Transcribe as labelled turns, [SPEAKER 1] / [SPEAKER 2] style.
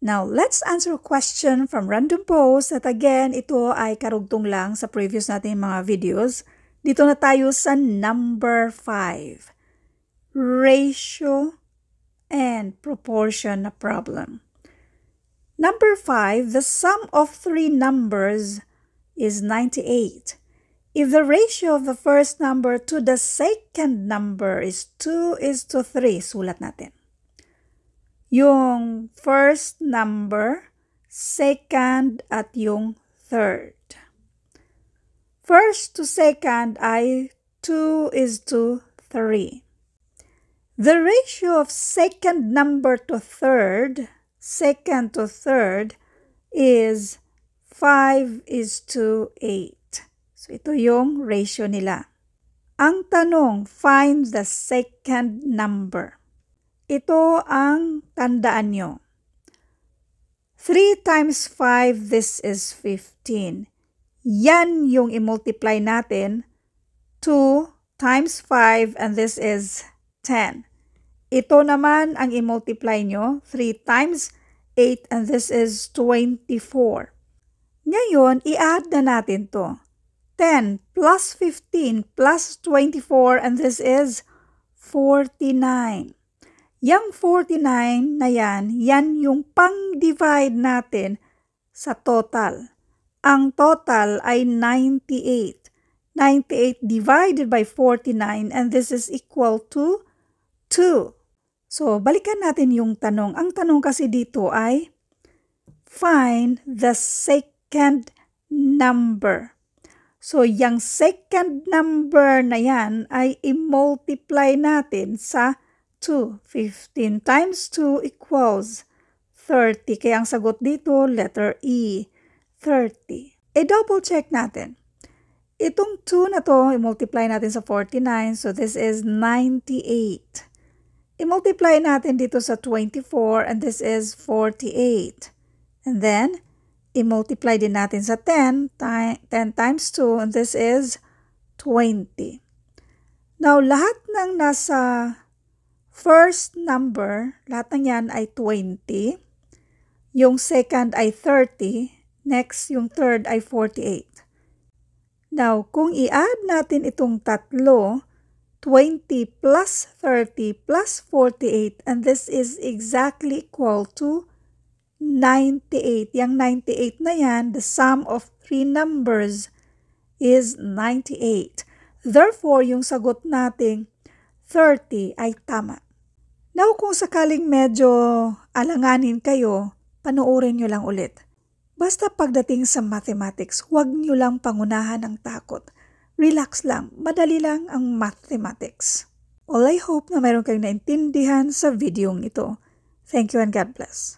[SPEAKER 1] Now, let's answer a question from Random Post that again, ito ay karugtong lang sa previous nating mga videos. Dito na tayo sa number 5. Ratio and proportion na problem. Number 5, the sum of three numbers is 98. If the ratio of the first number to the second number is 2 is to 3, sulat natin yung first number, second at yung third. First to second ay 2 is to 3. The ratio of second number to third, second to third, is 5 is to 8. So ito yung ratio nila. Ang tanong, find the second number. Ito ang tandaan nyo. 3 times 5, this is 15. Yan yung i-multiply natin. 2 times 5, and this is 10. Ito naman ang i-multiply nyo. 3 times 8, and this is 24. Ngayon, i-add na natin to. 10 plus 15 plus 24, and this is 49. Yang 49 na yan, yan yung pang-divide natin sa total. Ang total ay 98. 98 divided by 49 and this is equal to 2. So, balikan natin yung tanong. Ang tanong kasi dito ay find the second number. So, yung second number na yan ay i-multiply natin sa 2. 15 times 2 equals 30. Kaya ang sagot dito, letter E, 30. E-double check natin. Itong 2 na to, i-multiply natin sa 49. So this is 98. I-multiply natin dito sa 24 and this is 48. And then, i-multiply din natin sa 10, 10 times 2 and this is 20. Now, lahat ng nasa First number, lahat ng yan ay 20. Yung second ay 30. Next, yung third ay 48. Now, kung i-add natin itong tatlo, 20 plus 30 plus 48, and this is exactly equal to 98. Yung 98 na yan, the sum of three numbers is 98. Therefore, yung sagot nating 30 ay tama. Now kung sakaling medyo alanganin kayo, panoorin nyo lang ulit. Basta pagdating sa mathematics, huwag nyo lang pangunahan ng takot. Relax lang, madali lang ang mathematics. Well, I hope na mayroon kayong naintindihan sa videong ito. Thank you and God bless.